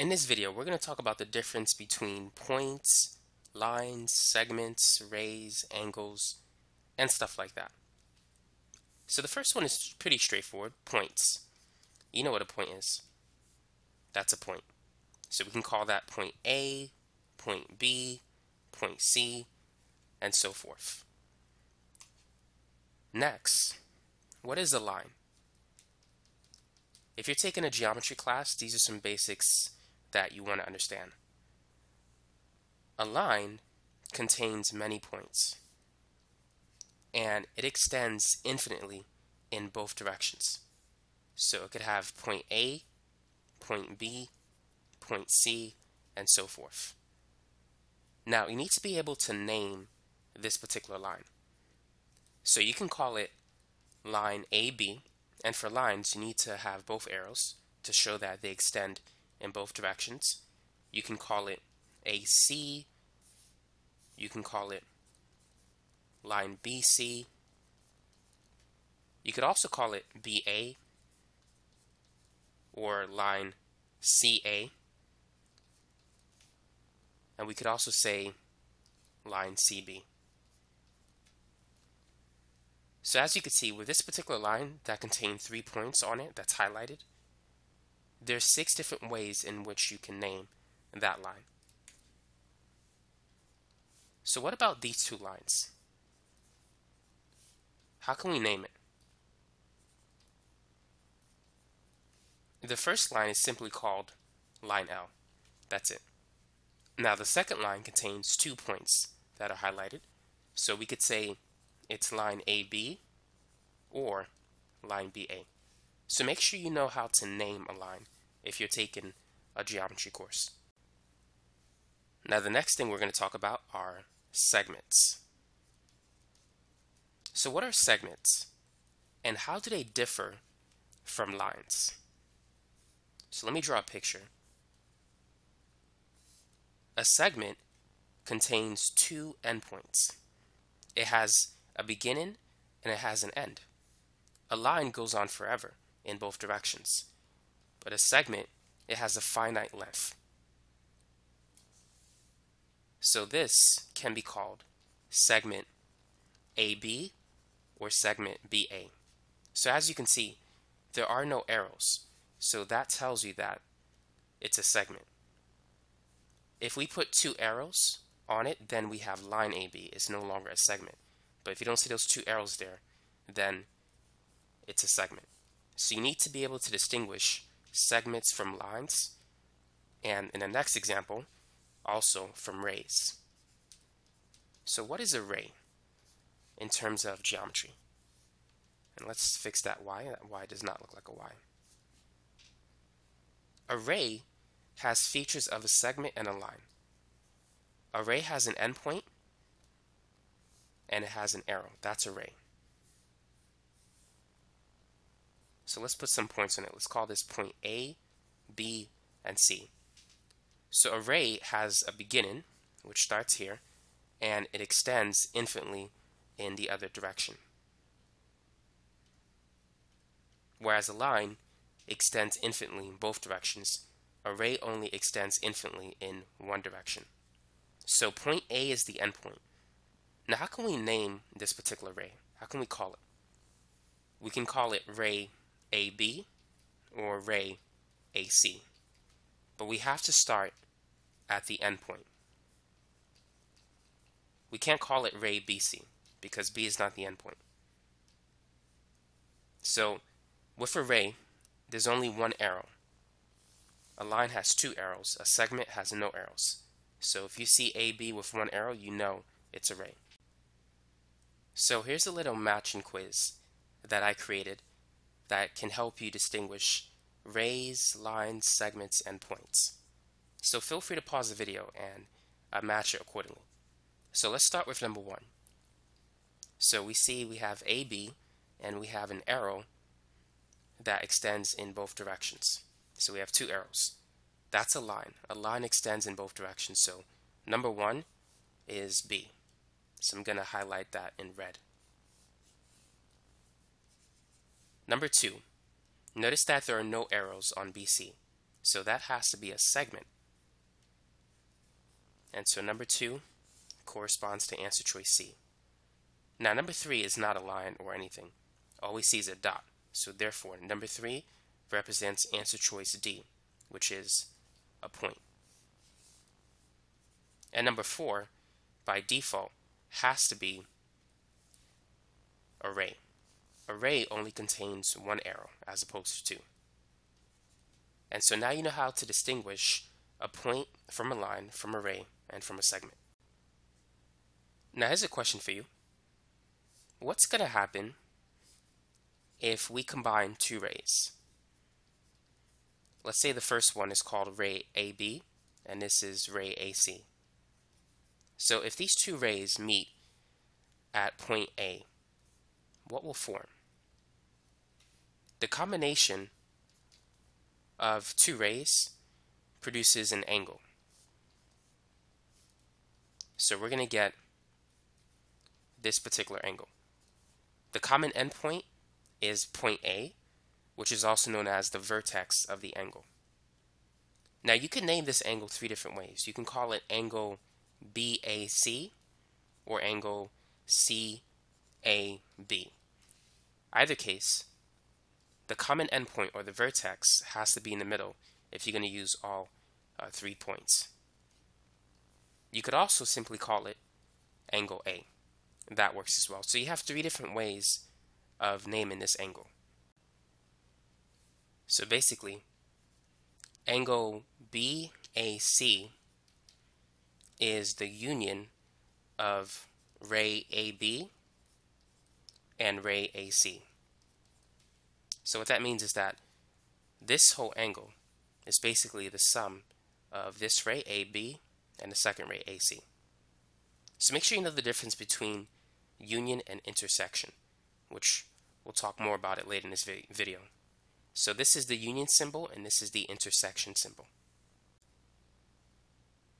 In this video, we're going to talk about the difference between points, lines, segments, rays, angles, and stuff like that. So the first one is pretty straightforward, points. You know what a point is. That's a point. So we can call that point A, point B, point C, and so forth. Next, what is a line? If you're taking a geometry class, these are some basics that you want to understand. A line contains many points, and it extends infinitely in both directions. So it could have point A, point B, point C, and so forth. Now, you need to be able to name this particular line. So you can call it line AB, and for lines, you need to have both arrows to show that they extend in both directions. You can call it AC. You can call it line BC. You could also call it BA or line CA. And we could also say line CB. So as you can see, with this particular line that contains three points on it that's highlighted, there's six different ways in which you can name that line. So what about these two lines? How can we name it? The first line is simply called line L. That's it. Now the second line contains two points that are highlighted. So we could say it's line AB or line BA. So make sure you know how to name a line if you're taking a geometry course. Now the next thing we're going to talk about are segments. So what are segments and how do they differ from lines? So let me draw a picture. A segment contains two endpoints. It has a beginning and it has an end. A line goes on forever in both directions, but a segment, it has a finite length. So this can be called segment AB or segment BA. So as you can see, there are no arrows, so that tells you that it's a segment. If we put two arrows on it, then we have line AB. It's no longer a segment. But if you don't see those two arrows there, then it's a segment. So you need to be able to distinguish segments from lines, and in the next example, also from rays. So what is a ray in terms of geometry? And let's fix that y. That y does not look like a y. A ray has features of a segment and a line. A ray has an endpoint and it has an arrow. That's a ray. So let's put some points on it. Let's call this point A, B, and C. So a ray has a beginning, which starts here, and it extends infinitely in the other direction. Whereas a line extends infinitely in both directions, a ray only extends infinitely in one direction. So point A is the endpoint. Now, how can we name this particular ray? How can we call it? We can call it ray AB or ray AC. But we have to start at the endpoint. We can't call it ray BC because B is not the endpoint. So with a ray, there's only one arrow. A line has two arrows. A segment has no arrows. So if you see AB with one arrow, you know it's a ray. So here's a little matching quiz that I created that can help you distinguish rays, lines, segments, and points. So feel free to pause the video and uh, match it accordingly. So let's start with number one. So we see we have AB and we have an arrow that extends in both directions. So we have two arrows. That's a line. A line extends in both directions. So number one is B. So I'm going to highlight that in red. Number two, notice that there are no arrows on BC. So that has to be a segment. And so number two corresponds to answer choice C. Now number three is not a line or anything. All we see is a dot. So therefore number three represents answer choice D, which is a point. And number four, by default, has to be a ray. A ray only contains one arrow as opposed to two. And so now you know how to distinguish a point from a line, from a ray, and from a segment. Now here's a question for you. What's going to happen if we combine two rays? Let's say the first one is called ray AB, and this is ray AC. So if these two rays meet at point A, what will form? The combination of two rays produces an angle. So we're going to get this particular angle. The common endpoint is point A, which is also known as the vertex of the angle. Now you can name this angle three different ways. You can call it angle BAC or angle CAB. Either case, the common endpoint or the vertex has to be in the middle if you're going to use all uh, three points. You could also simply call it angle A. That works as well. So you have three different ways of naming this angle. So basically, angle BAC is the union of ray AB and ray AC. So what that means is that this whole angle is basically the sum of this ray AB and the second ray AC. So make sure you know the difference between union and intersection, which we'll talk more about it later in this video. So this is the union symbol and this is the intersection symbol.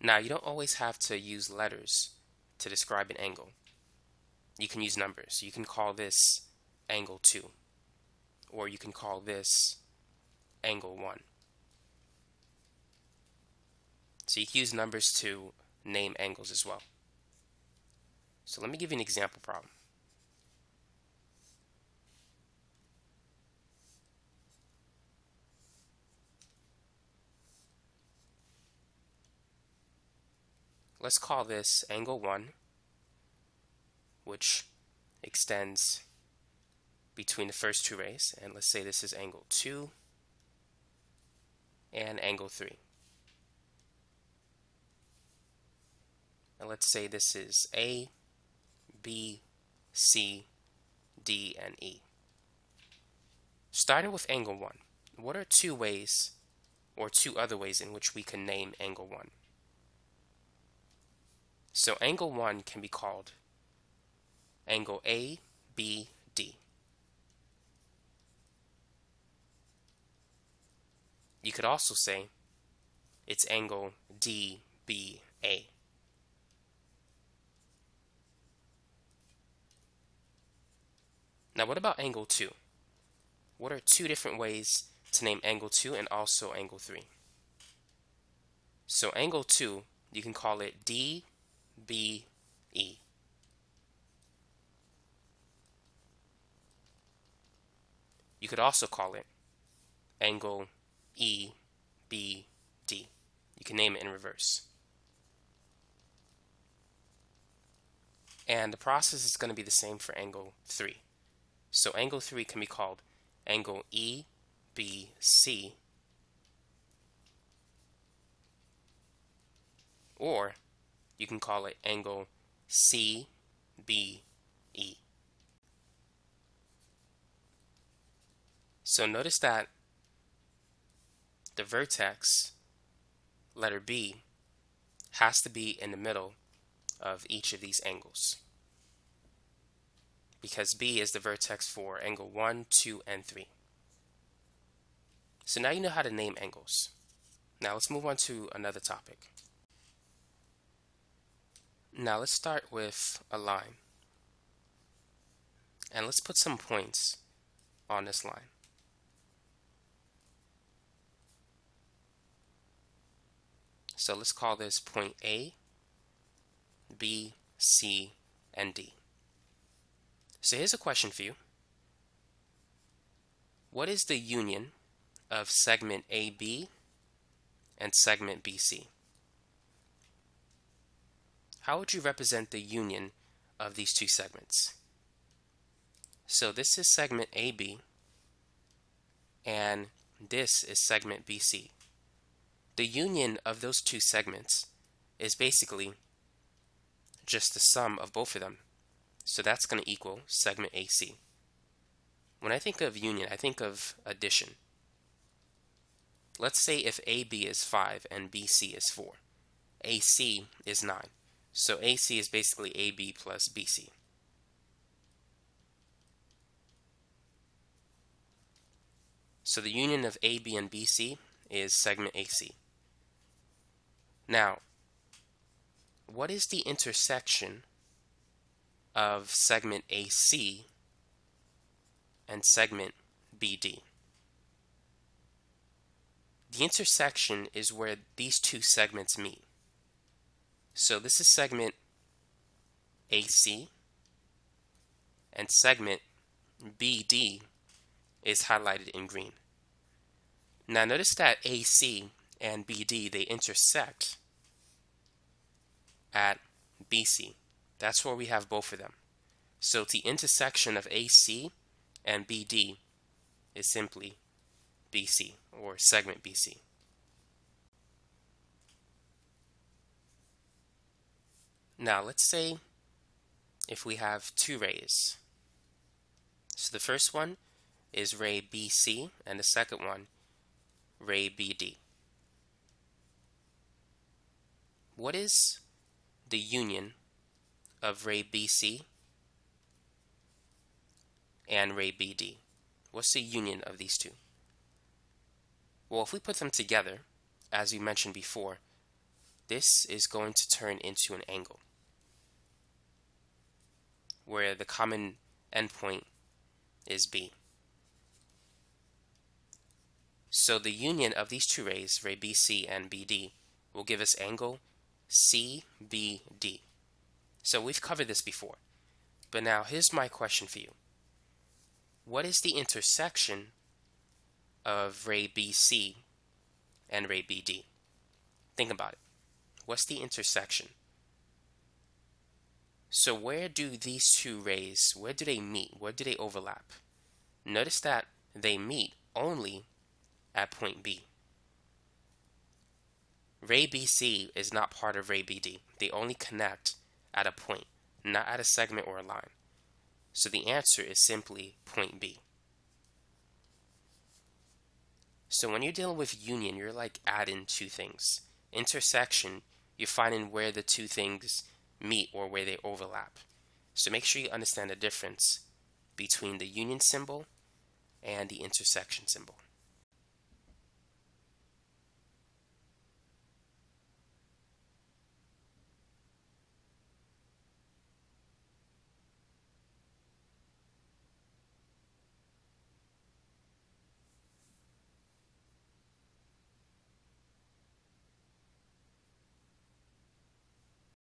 Now, you don't always have to use letters to describe an angle. You can use numbers. You can call this angle 2, or you can call this angle 1. So you can use numbers to name angles as well. So let me give you an example problem. let's call this angle 1, which extends between the first two rays. And let's say this is angle 2 and angle 3. And let's say this is A, B, C, D, and E. Starting with angle 1, what are two ways or two other ways in which we can name angle 1? So angle 1 can be called angle A, B, D. You could also say it's angle D, B, A. Now what about angle 2? What are two different ways to name angle 2 and also angle 3? So angle 2, you can call it D, B, E. You could also call it angle E, B, D. You can name it in reverse. And the process is going to be the same for angle 3. So angle 3 can be called angle E, B, C, or you can call it angle CBE. So notice that the vertex, letter B, has to be in the middle of each of these angles because B is the vertex for angle 1, 2, and 3. So now you know how to name angles. Now let's move on to another topic. Now let's start with a line. And let's put some points on this line. So let's call this point A, B, C, and D. So here's a question for you. What is the union of segment AB and segment BC? How would you represent the union of these two segments? So this is segment AB and this is segment BC. The union of those two segments is basically just the sum of both of them. So that's going to equal segment AC. When I think of union, I think of addition. Let's say if AB is 5 and BC is 4. AC is 9. So AC is basically AB plus BC. So the union of AB and BC is segment AC. Now, what is the intersection of segment AC and segment BD? The intersection is where these two segments meet. So this is segment AC and segment BD is highlighted in green. Now notice that AC and BD, they intersect at BC. That's where we have both of them. So the intersection of AC and BD is simply BC or segment BC. Now let's say if we have two rays. So the first one is ray BC and the second one ray BD. What is the union of ray BC and ray BD? What's the union of these two? Well, if we put them together, as we mentioned before, this is going to turn into an angle where the common endpoint is B. So the union of these two rays, ray BC and BD, will give us angle CBD. So we've covered this before. But now here's my question for you. What is the intersection of ray BC and ray BD? Think about it. What's the intersection? So where do these two rays, where do they meet? Where do they overlap? Notice that they meet only at point B. Ray BC is not part of Ray BD. They only connect at a point, not at a segment or a line. So the answer is simply point B. So when you're dealing with union, you're like adding two things. Intersection, you're finding where the two things meet or where they overlap. So make sure you understand the difference between the union symbol and the intersection symbol.